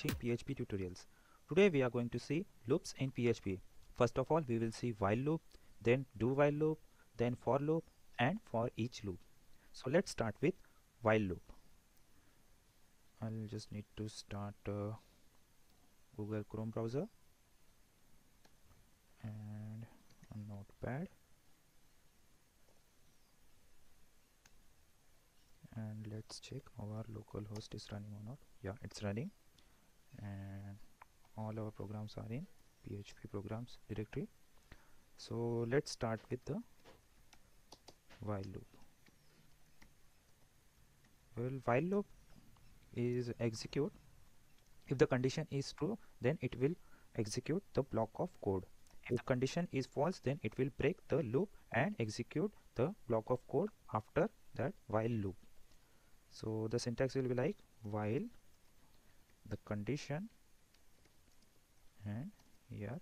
watching PHP tutorials. Today we are going to see loops in PHP. First of all we will see while loop, then do while loop, then for loop and for each loop. So let's start with while loop. I'll just need to start uh, Google Chrome browser and a notepad and let's check our local host is running or not yeah it's running and all our programs are in php programs directory. So let's start with the while loop. Well while loop is execute. If the condition is true then it will execute the block of code. If the condition is false then it will break the loop and execute the block of code after that while loop. So the syntax will be like while the condition and here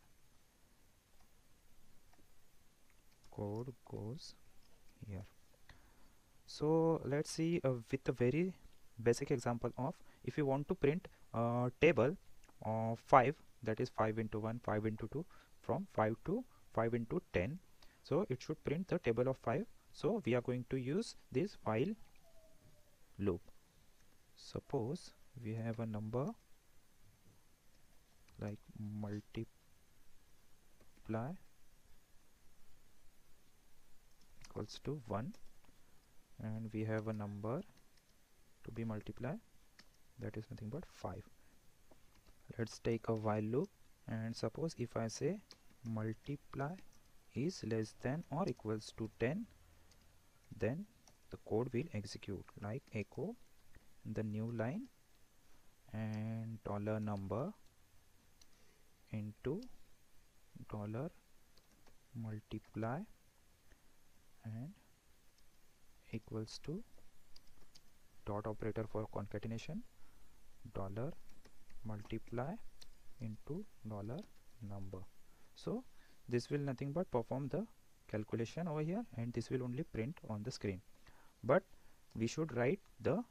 code goes here. So let's see uh, with a very basic example of if you want to print a table of 5 that is 5 into 1 5 into 2 from 5 to 5 into 10 so it should print the table of 5 so we are going to use this while loop. Suppose we have a number like multiply equals to 1 and we have a number to be multiplied that is nothing but 5 let's take a while loop and suppose if I say multiply is less than or equals to 10 then the code will execute like echo the new line and dollar number into dollar multiply and equals to dot operator for concatenation dollar multiply into dollar number. So this will nothing but perform the calculation over here and this will only print on the screen. But we should write the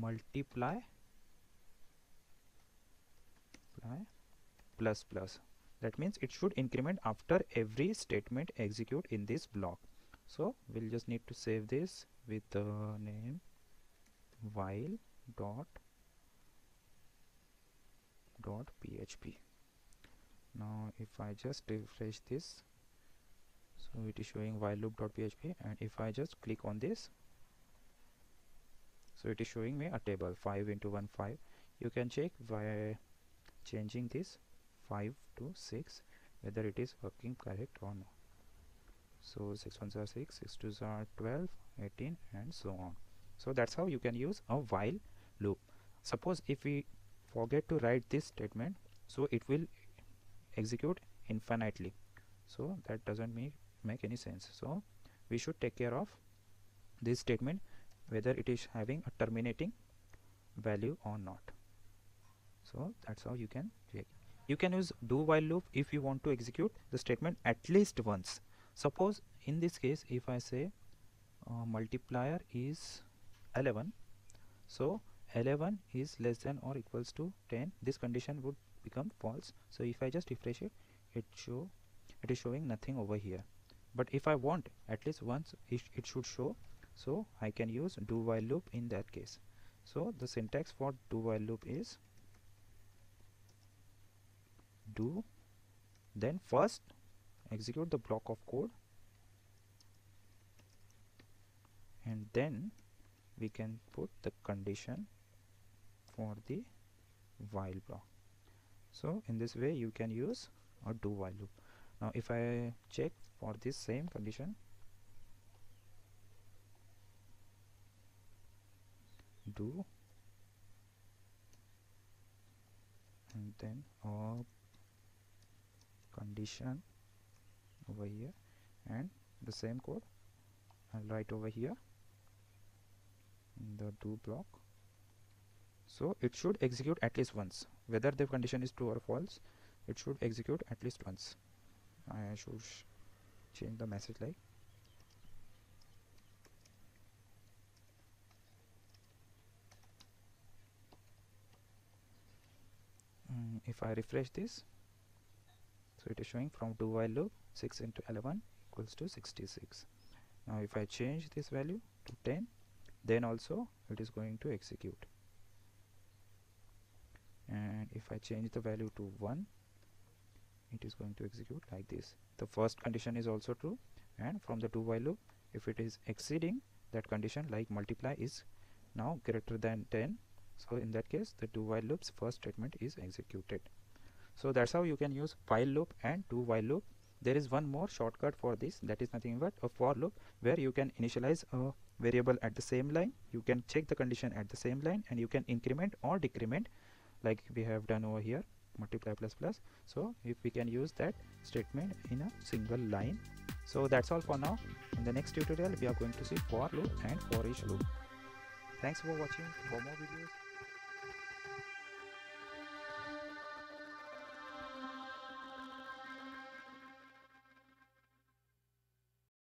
multiply. Plus plus. That means it should increment after every statement execute in this block. So we'll just need to save this with the name while dot dot php. Now if i just refresh this so it is showing while loop.php and if I just click on this so it is showing me a table 5 into 1 5 you can check by changing this 5 to 6 whether it is working correct or not. So 6 ones are 6 6 twos are 12 18 and so on. So that's how you can use a while loop. Suppose if we forget to write this statement so it will execute infinitely. So that doesn't make make any sense. So we should take care of this statement whether it is having a terminating value or not. So that's how you can check. You can use do while loop if you want to execute the statement at least once. Suppose in this case if I say uh, multiplier is 11 so 11 is less than or equals to 10 this condition would become false. So if I just refresh it it show it is showing nothing over here. But if I want at least once it, it should show so I can use do while loop in that case. So the syntax for do while loop is do then first execute the block of code. And then we can put the condition for the while block. So in this way you can use a do while loop. Now if I check for this same condition do. And then a condition over here and the same code uh, I'll write over here in the do block. So it should execute at least once. Whether the condition is true or false it should execute at least once. I should change the message like if I refresh this so it is showing from do while loop 6 into 11 equals to 66 now if I change this value to 10 then also it is going to execute. And if I change the value to 1 it is going to execute like this. The first condition is also true. And from the do while loop if it is exceeding that condition like multiply is now greater than 10 so in that case the do while loop's first statement is executed. So that's how you can use while loop and do while loop. There is one more shortcut for this. That is nothing but a for loop where you can initialize a variable at the same line. You can check the condition at the same line and you can increment or decrement like we have done over here multiply plus plus. So if we can use that statement in a single line. So that's all for now. In the next tutorial we are going to see for loop and for each loop. Thanks for watching. For more videos